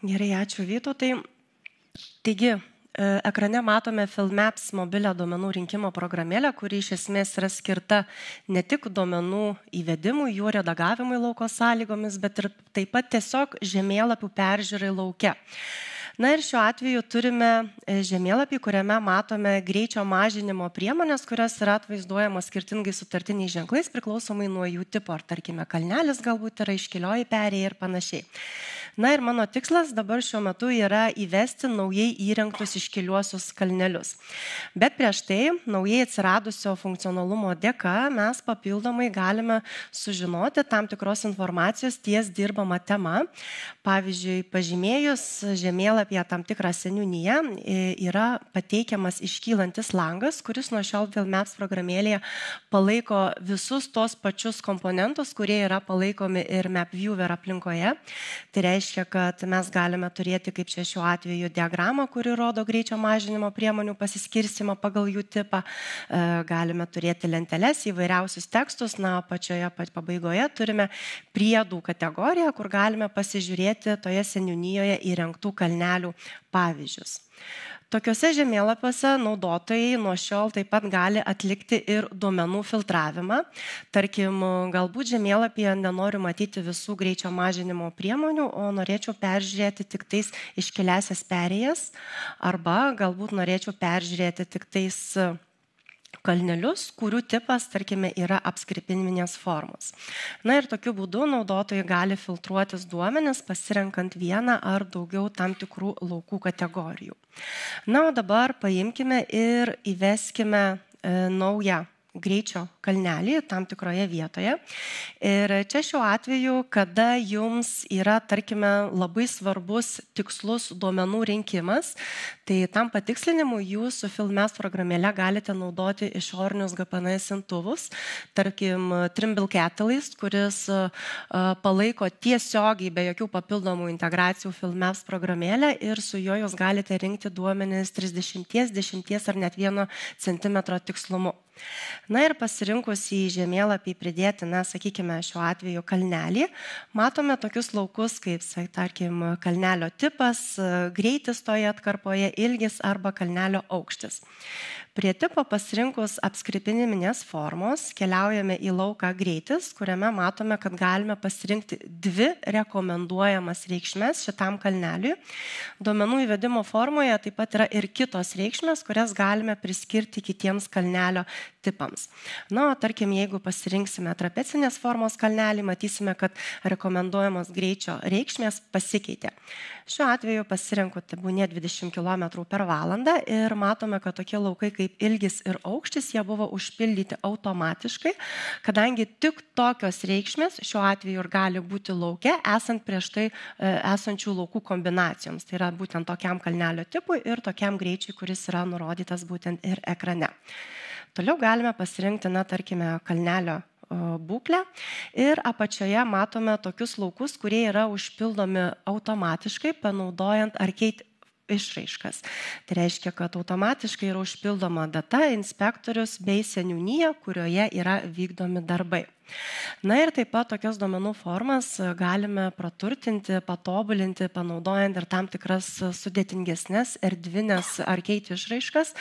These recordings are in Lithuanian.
Gerai, ačiū Vytautai. Taigi, E, ekrane matome Filmaps mobilę duomenų rinkimo programėlę, kuri iš esmės yra skirta ne tik duomenų įvedimui, jų redagavimui lauko sąlygomis, bet ir taip pat tiesiog žemėlapių peržiūrai laukia. Na ir šiuo atveju turime e, žemėlapį, kuriame matome greičio mažinimo priemonės, kurios yra atvaizduojamos skirtingai sutartiniais ženklais, priklausomai nuo jų tipo, ar tarkime kalnelis galbūt yra iškilioji perėja ir panašiai. Na ir mano tikslas dabar šiuo metu yra įvesti naujai įrengtus iškiliuosius kalnelius. Bet prieš tai, naujai atsiradusio funkcionalumo dėka, mes papildomai galime sužinoti tam tikros informacijos ties dirbama tema. Pavyzdžiui, pažymėjus žemėlapyje tam tikrą seniūniją yra pateikiamas iškylantis langas, kuris nuo šiol Filmaps programėlėje palaiko visus tos pačius komponentus, kurie yra palaikomi ir MapViewer aplinkoje. Tai reiškia, reiškia, kad mes galime turėti, kaip čia šiuo atveju, diagramą, kuri rodo greičio mažinimo priemonių pasiskirstimą pagal jų tipą. E, galime turėti lenteles, įvairiausius tekstus. Na, pačioje pabaigoje turime priedų kategoriją, kur galime pasižiūrėti toje seniūnijoje įrengtų kalnelių pavyzdžius. Tokiuose žemėlapiuose naudotojai nuo šiol taip pat gali atlikti ir duomenų filtravimą. Tarkim, galbūt žemėlapyje nenoriu matyti visų greičio mažinimo priemonių, o norėčiau peržiūrėti tik tais iškeliasias perėjas, arba galbūt norėčiau peržiūrėti tik tais kalnelius, kurių tipas, tarkime, yra apskripiminės formos. Na ir tokiu būdu naudotojai gali filtruotis duomenis, pasirenkant vieną ar daugiau tam tikrų laukų kategorijų. Na, o dabar paimkime ir įveskime e, naują greičio kalnelį tam tikroje vietoje. Ir čia šiuo atveju, kada jums yra, tarkime, labai svarbus tikslus duomenų rinkimas, tai tam patikslinimui jūs su Filmes programėle galite naudoti išorinius GPS intuvus, tarkim, Trimble Catalyst, kuris palaiko tiesiogiai be jokių papildomų integracijų Filmes programėlę ir su juo jūs galite rinkti duomenis 30, 10 ar net 1 cm tikslumu. Na ir pasirinkus į žemėlapį pridėti, na, sakykime, šiuo atveju kalnelį, matome tokius laukus kaip, tarkim, kalnelio tipas, greitis toje atkarpoje, ilgis arba kalnelio aukštis. Prie tipo pasirinkus apskripiminės formos keliaujame į lauką greitis, kuriame matome, kad galime pasirinkti dvi rekomenduojamas reikšmės šitam kalneliui. Duomenų įvedimo formoje taip pat yra ir kitos reikšmės, kurias galime priskirti kitiems kalnelio tipams. Na, o tarkim, jeigu pasirinksime trapecinės formos kalnelį, matysime, kad rekomenduojamos greičio reikšmės pasikeitė. Šiuo atveju pasirenku tebūnė 20 km per valandą ir matome, kad tokie laukai kaip ilgis ir aukštis, jie buvo užpildyti automatiškai, kadangi tik tokios reikšmės šiuo atveju ir gali būti laukia, esant prieš tai e, esančių laukų kombinacijoms. Tai yra būtent tokiam kalnelio tipui ir tokiam greičiui, kuris yra nurodytas būtent ir ekrane. Toliau galime pasirinkti, na, tarkime, kalnelio būklę ir apačioje matome tokius laukus, kurie yra užpildomi automatiškai, panaudojant arcade išraiškas. Tai reiškia, kad automatiškai yra užpildoma data, inspektorius bei seniūnyje, kurioje yra vykdomi darbai. Na ir taip pat tokias duomenų formas galime praturtinti, patobulinti, panaudojant ir tam tikras sudėtingesnės erdvinės ar keiti išraiškas.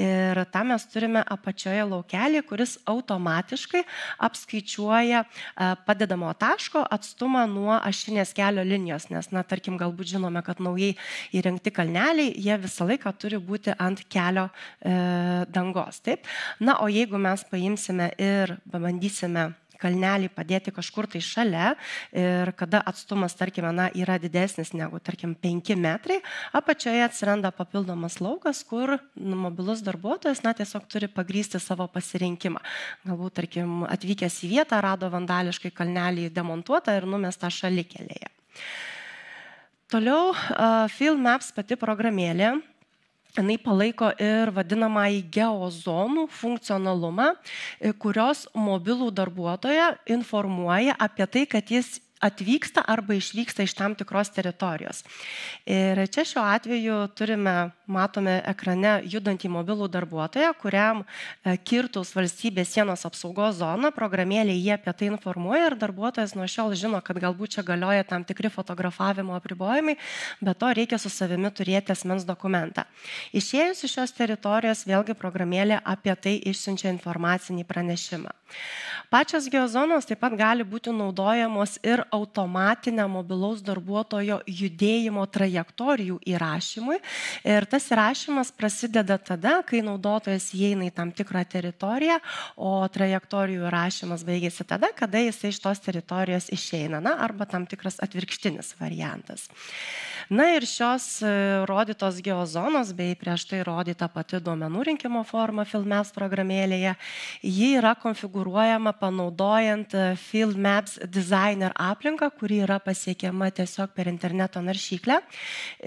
Ir tam mes turime apačioje laukelį, kuris automatiškai apskaičiuoja e, padedamo taško atstumą nuo ašinės kelio linijos. Nes, na, tarkim, galbūt žinome, kad naujai įrengti kalneliai, jie visą laiką turi būti ant kelio e, dangos. Taip? Na, o jeigu mes paimsime ir pabandysime kalnelį padėti kažkur tai šalia ir kada atstumas, tarkime, na, yra didesnis negu, tarkim, 5 metrai, apačioje atsiranda papildomas laukas, kur mobilus darbuotojas, na, tiesiog turi pagrysti savo pasirinkimą. Galbūt, tarkim, atvykęs į vietą rado vandališkai kalnelį demontuotą ir numestą šalikelėje. Toliau, uh, Field Maps pati programėlė jinai palaiko ir vadinamąjį geozonų funkcionalumą, e, kurios mobilų darbuotoją informuoja apie tai, kad jis atvyksta arba išvyksta iš tam tikros teritorijos. Ir čia šiuo atveju turime, matome ekrane judantį mobilų darbuotoją, kuriam e, kirtus valstybės sienos apsaugos zoną, programėlė jie apie tai informuoja ir darbuotojas nuo šiol žino, kad galbūt čia galioja tam tikri fotografavimo apribojimai, bet to reikia su savimi turėti asmens dokumentą. Išėjus iš šios teritorijos, vėlgi programėlė apie tai išsiunčia informacinį pranešimą. Pačios geozonos taip pat gali būti naudojamos ir automatinę mobilaus darbuotojo judėjimo trajektorijų įrašymui. Ir tas įrašymas prasideda tada, kai naudotojas įeina į tam tikrą teritoriją, o trajektorijų įrašymas baigėsi tada, kada jisai iš tos teritorijos išeina, na, arba tam tikras atvirkštinis variantas. Na ir šios e, rodytos geozonos, bei prieš tai rodyta pati duomenų rinkimo forma Filmes programėlėje, ji yra konfigūruojama panaudojant e, Field Maps Designer aplinką, kuri yra pasiekiama tiesiog per interneto naršyklę.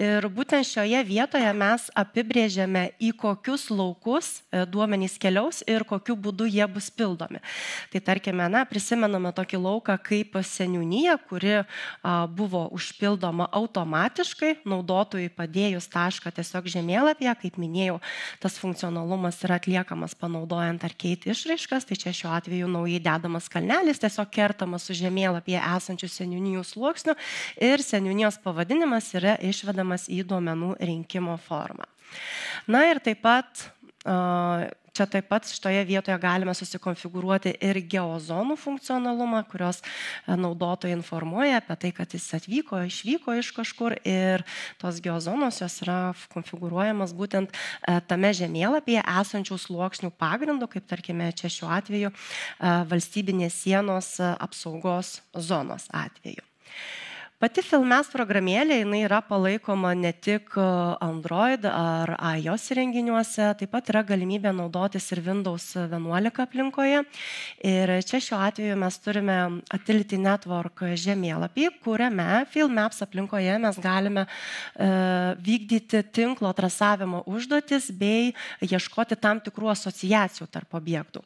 Ir būtent šioje vietoje mes apibrėžiame, į kokius laukus e, duomenys keliaus ir kokiu būdu jie bus pildomi. Tai tarkime, na, prisimename tokį lauką kaip seniūnyje, kuri buvo užpildoma automatiškai naudotojui padėjus tašką tiesiog žemėlapyje, kaip minėjau, tas funkcionalumas yra atliekamas panaudojant arkeit išraiškas, tai čia šiuo atveju naujai dedamas kalnelis, tiesiog kertamas su žemėlapyje esančių seniūnijų sluoksnių ir seniūnijos pavadinimas yra išvedamas į duomenų rinkimo formą. Na ir taip pat Čia taip pat šitoje vietoje galime susikonfigūruoti ir geozonų funkcionalumą, kurios naudotojai informuoja apie tai, kad jis atvyko, išvyko iš kažkur ir tos geozonos jos yra konfigūruojamas būtent tame žemėlapyje esančių sluoksnių pagrindų, kaip tarkime čia šiuo atveju valstybinės sienos apsaugos zonos atveju. Pati Filmes programėlė jinai yra palaikoma ne tik e, Android ar iOS įrenginiuose, taip pat yra galimybė naudotis ir Windows 11 aplinkoje. Ir čia šiuo atveju mes turime Atility Network žemėlapį, kuriame Filmaps aplinkoje mes galime e, vykdyti tinklo trasavimo užduotis bei ieškoti tam tikrų asociacijų tarp objektų.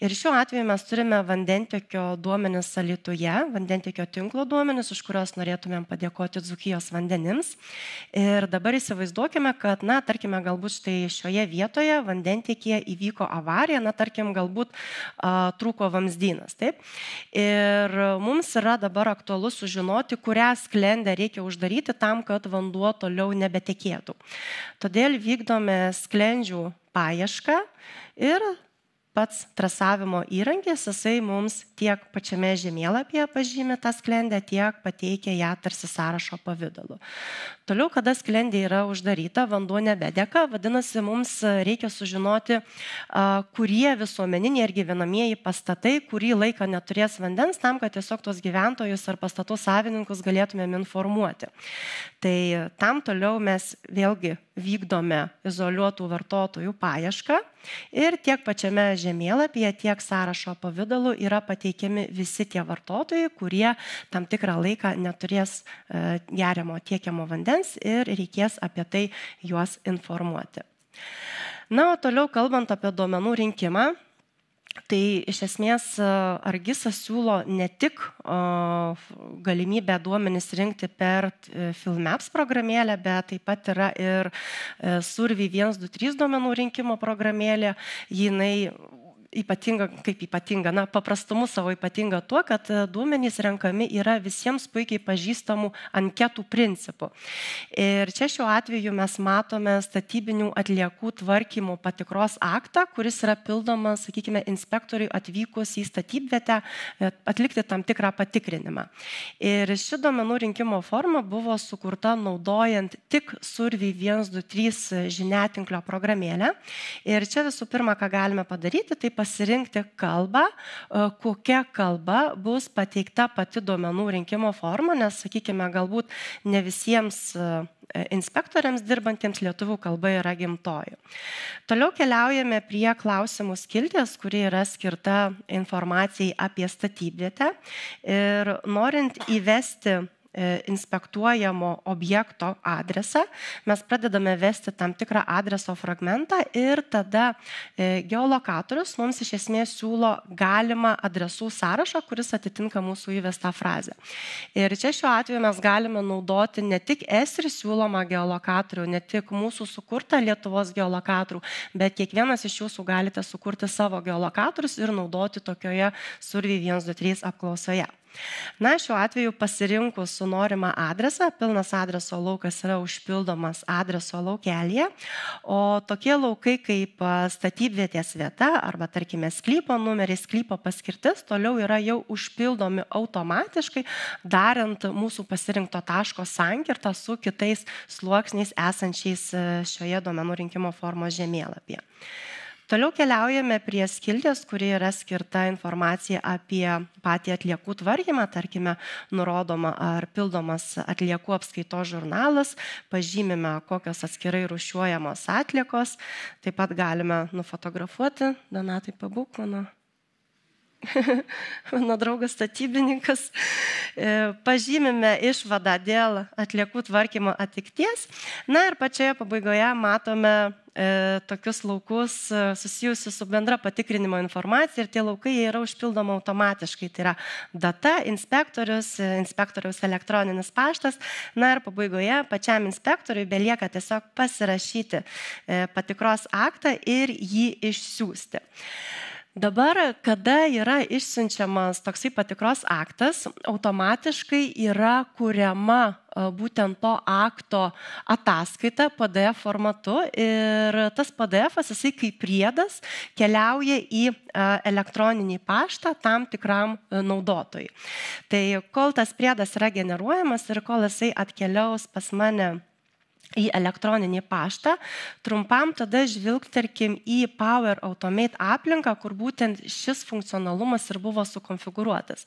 Ir šiuo atveju mes turime vandentekio duomenis Alituje, vandentekio tinklo duomenis, už kurios norėtume norėtumėm padėkoti Dzukijos vandenims. Ir dabar įsivaizduokime, kad, na, tarkime, galbūt štai šioje vietoje vandentiekėje įvyko avarija, na, tarkim, galbūt a, trūko vamzdynas. Taip? Ir mums yra dabar aktualu sužinoti, kurią sklendę reikia uždaryti tam, kad vanduo toliau nebetekėtų. Todėl vykdome sklendžių paiešką ir pats trasavimo įrankis, jisai mums tiek pačiame žemėlapyje pažymė tą sklendę, tiek pateikia ją tarsi sąrašo pavydalu. Toliau, kada sklendė yra uždaryta, vanduo nebedeka, vadinasi, mums reikia sužinoti, kurie visuomeniniai ir gyvenamieji pastatai, kurį laiką neturės vandens, tam, kad tiesiog tos gyventojus ar pastatų savininkus galėtumėm informuoti. Tai tam toliau mes vėlgi vykdome izoliuotų vartotojų paiešką ir tiek pačiame žemėlapyje, tiek sąrašo pavydalu yra pateikiami visi tie vartotojai, kurie tam tikrą laiką neturės e, geriamo tiekiamo vandens ir reikės apie tai juos informuoti. Na, o toliau kalbant apie duomenų rinkimą, Tai iš esmės Argisas siūlo ne tik galimybę duomenis rinkti per e, Filmaps programėlę, bet taip pat yra ir e, Survey 123 duomenų rinkimo programėlė. Jinai ypatinga, kaip ypatinga, na, paprastumu savo ypatinga tuo, kad e, duomenys renkami yra visiems puikiai pažįstamų anketų principų. Ir čia šiuo atveju mes matome statybinių atliekų tvarkymo patikros aktą, kuris yra pildomas, sakykime, inspektoriui atvykus į statybvietę e, atlikti tam tikrą patikrinimą. Ir ši duomenų rinkimo forma buvo sukurta naudojant tik Survey 123 žiniatinklio programėlę. Ir čia visų pirma, ką galime padaryti, tai pasirinkti kalbą, e, kokia kalba bus pateikta pati duomenų rinkimo forma, nes, sakykime, galbūt ne visiems e, inspektoriams dirbantiems lietuvių kalba yra gimtoji. Toliau keliaujame prie klausimų skilties, kuri yra skirta informacijai apie statybvietę. Ir norint įvesti inspektuojamo objekto adresą, mes pradedame vesti tam tikrą adreso fragmentą ir tada e, geolokatorius mums iš esmės siūlo galimą adresų sąrašą, kuris atitinka mūsų įvestą frazę. Ir čia šiuo atveju mes galime naudoti ne tik ESRI siūlomą geolokatorių, ne tik mūsų sukurtą Lietuvos geolokatorių, bet kiekvienas iš jūsų galite sukurti savo geolokatorius ir naudoti tokioje Survey 123 apklausoje. Na, šiuo atveju pasirinkus su norima adresą, pilnas adreso laukas yra užpildomas adreso laukelėje, o tokie laukai kaip statybvietės vieta arba, tarkime, sklypo numeris, sklypo paskirtis toliau yra jau užpildomi automatiškai, darant mūsų pasirinkto taško sankirtą su kitais sluoksniais esančiais e, šioje duomenų rinkimo formos žemėlapyje. Toliau keliaujame prie skiltės, kuri yra skirta informacija apie patį atliekų tvarkymą, tarkime, nurodoma ar pildomas atliekų apskaito žurnalas, pažymime, kokios atskirai rušiuojamos atliekos, taip pat galime nufotografuoti, Donatai pabūk mano mano draugas statybininkas, e, pažymime išvadą dėl atliekų tvarkymo atikties. Na ir pačioje pabaigoje matome e, tokius laukus e, susijusius su bendra patikrinimo informacija ir tie laukai yra užpildomi automatiškai. Tai yra data, inspektorius, inspektoriaus elektroninis paštas. Na ir pabaigoje pačiam inspektoriui belieka tiesiog pasirašyti patikros aktą ir jį išsiųsti. Dabar, kada yra išsiunčiamas toksai patikros aktas, automatiškai yra kuriama būtent to akto ataskaita PDF formatu ir tas PDF, jisai kaip priedas, keliauja į elektroninį paštą tam tikram naudotojui. Tai kol tas priedas yra generuojamas ir kol jisai atkeliaus pas mane į elektroninį paštą, trumpam tada žvilgtarkim į Power Automate aplinką, kur būtent šis funkcionalumas ir buvo sukonfigūruotas.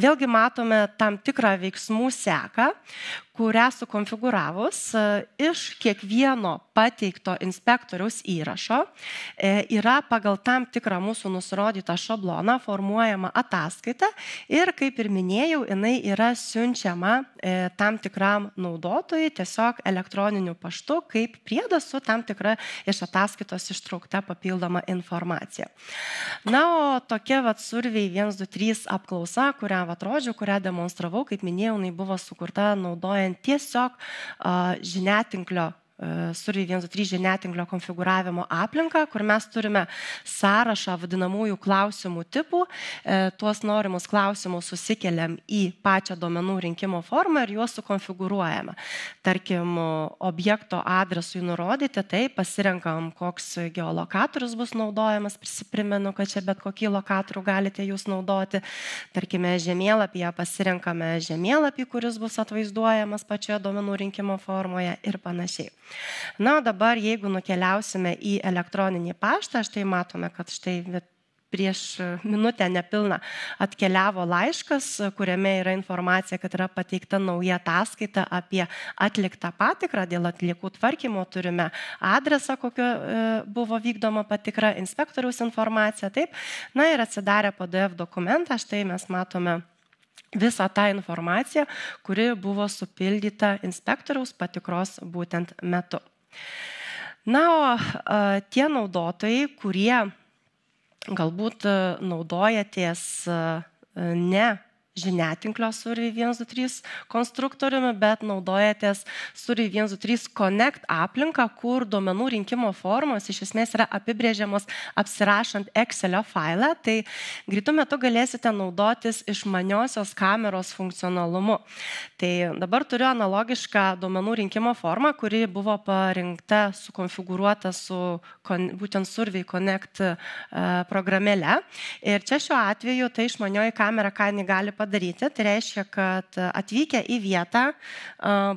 Vėlgi matome tam tikrą veiksmų seką, kurią sukonfigūravus e, iš kiekvieno pateikto inspektoriaus įrašo e, yra pagal tam tikrą mūsų nusirodytą šabloną formuojama ataskaita ir, kaip ir minėjau, jinai yra siunčiama e, tam tikram naudotojui tiesiog elektroniniu paštu kaip priedas su tam tikra iš ataskaitos ištraukta papildoma informacija. Na, o tokia vat survei 123 apklausa, kurią atrodžiau, kurią demonstravau, kaip minėjau, jinai buvo sukurta naudojant naudojant tiesiog žiniatinklio Survey 123 žiniatinklio konfigūravimo aplinką, kur mes turime sąrašą vadinamųjų klausimų tipų. E, tuos norimus klausimus susikeliam į pačią duomenų rinkimo formą ir juos sukonfigūruojame. Tarkim, objekto adresui nurodyti, tai pasirenkam, koks geolokatorius bus naudojamas, prisiprimenu, kad čia bet kokį lokatorių galite jūs naudoti. Tarkime, žemėlapyje pasirenkame žemėlapį, kuris bus atvaizduojamas pačioje duomenų rinkimo formoje ir panašiai. Na, o dabar, jeigu nukeliausime į elektroninį paštą, štai matome, kad štai prieš minutę nepilną atkeliavo laiškas, kuriame yra informacija, kad yra pateikta nauja ataskaita apie atliktą patikrą dėl atliekų tvarkymo. Turime adresą, kokio e, buvo vykdoma patikra, inspektoriaus informacija. Taip. Na ir atsidarę PDF dokumentą, štai mes matome visą tą informaciją, kuri buvo supildyta inspektoriaus patikros būtent metu. Na, o tie naudotojai, kurie galbūt naudojatės ne žiniatinklio Survey 123 konstruktoriumi, bet naudojatės Survey 123 Connect aplinką, kur duomenų rinkimo formos iš esmės yra apibrėžiamos apsirašant Excelio failą. Tai greitų metų galėsite naudotis išmaniosios kameros funkcionalumu. Tai dabar turiu analogišką duomenų rinkimo formą, kuri buvo parinkta, sukonfigūruota su būtent Survey Connect e, programėle. Ir čia šiuo atveju tai išmanioji kamera, ką jinai gali padaryti. Tai reiškia, kad atvykę į vietą,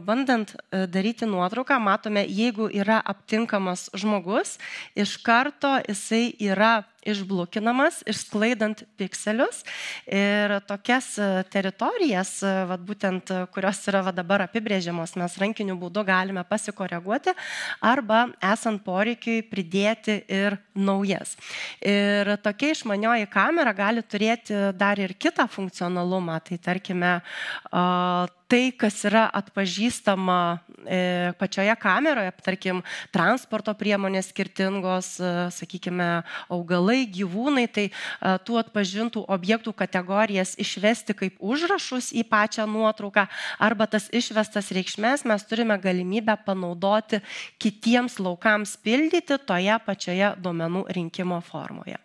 bandant daryti nuotrauką, matome, jeigu yra aptinkamas žmogus, iš karto jisai yra išblukinamas, išsklaidant pikselius. Ir tokias e, teritorijas, e, vat, būtent, e, kurios yra va, dabar apibrėžiamos, mes rankiniu būdu galime pasikoreguoti arba esant poreikiui pridėti ir naujas. Ir tokia išmanioji kamera gali turėti dar ir kitą funkcionalumą. Tai tarkime, tai, kas yra atpažįstama e, pačioje kameroje, tarkim, transporto priemonės skirtingos, e, sakykime, augalai, gyvūnai, tai tų atpažintų objektų kategorijas išvesti kaip užrašus į pačią nuotrauką arba tas išvestas reikšmės mes turime galimybę panaudoti kitiems laukams pildyti toje pačioje duomenų rinkimo formoje.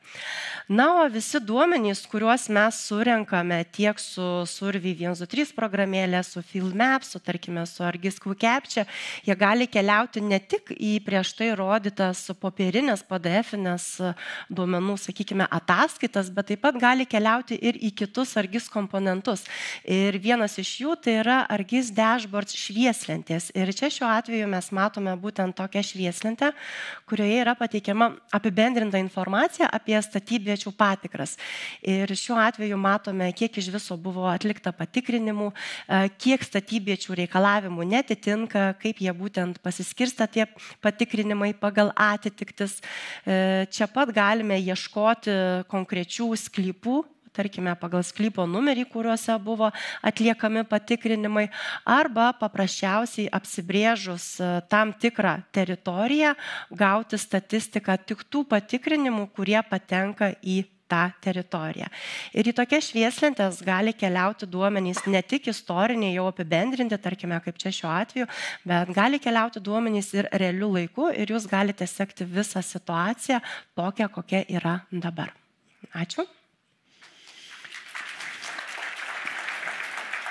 Na, o visi duomenys, kuriuos mes surenkame tiek su Survey 123 programėlė, su FieldMap, su, tarkime, su Argis QCapture, jie gali keliauti ne tik į prieš tai rodytas popierinės PDF-inės duomenų, sakykime, ataskaitas, bet taip pat gali keliauti ir į kitus Argis komponentus. Ir vienas iš jų tai yra Argis dashboard švieslentės. Ir čia šiuo atveju mes matome būtent tokią švieslentę, kurioje yra pateikiama apibendrinta informacija apie statybę piliečių patikras. Ir šiuo atveju matome, kiek iš viso buvo atlikta patikrinimų, e, kiek statybiečių reikalavimų netitinka, kaip jie būtent pasiskirsta tie patikrinimai pagal atitiktis. E, čia pat galime ieškoti konkrečių sklypų tarkime, pagal sklypo numerį, kuriuose buvo atliekami patikrinimai, arba paprasčiausiai apsibrėžus e, tam tikrą teritoriją, gauti statistiką tik tų patikrinimų, kurie patenka į tą teritoriją. Ir į tokias švieslentės gali keliauti duomenys ne tik istoriniai, jau apibendrinti, tarkime, kaip čia šiuo atveju, bet gali keliauti duomenys ir realių laikų ir jūs galite sekti visą situaciją tokią, kokia yra dabar. Ačiū.